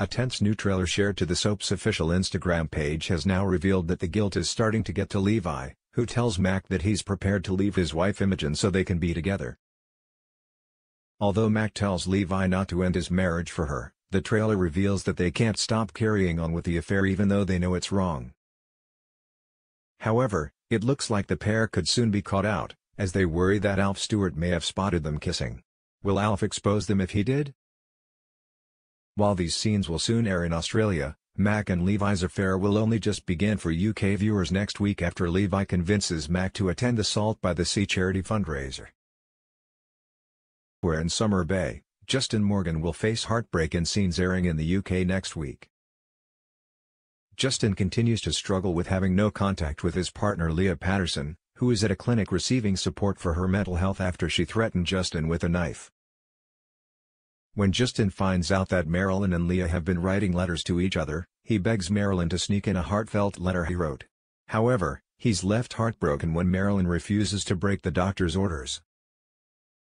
A tense new trailer shared to the soap's official Instagram page has now revealed that the guilt is starting to get to Levi, who tells Mac that he's prepared to leave his wife Imogen so they can be together. Although Mac tells Levi not to end his marriage for her, the trailer reveals that they can't stop carrying on with the affair even though they know it's wrong. However, it looks like the pair could soon be caught out, as they worry that Alf Stewart may have spotted them kissing. Will Alf expose them if he did? While these scenes will soon air in Australia, Mac and Levi's affair will only just begin for UK viewers next week after Levi convinces Mac to attend the Salt by the Sea charity fundraiser. Where in Summer Bay, Justin Morgan will face heartbreak in scenes airing in the UK next week. Justin continues to struggle with having no contact with his partner Leah Patterson, who is at a clinic receiving support for her mental health after she threatened Justin with a knife. When Justin finds out that Marilyn and Leah have been writing letters to each other, he begs Marilyn to sneak in a heartfelt letter he wrote. However, he's left heartbroken when Marilyn refuses to break the doctor's orders.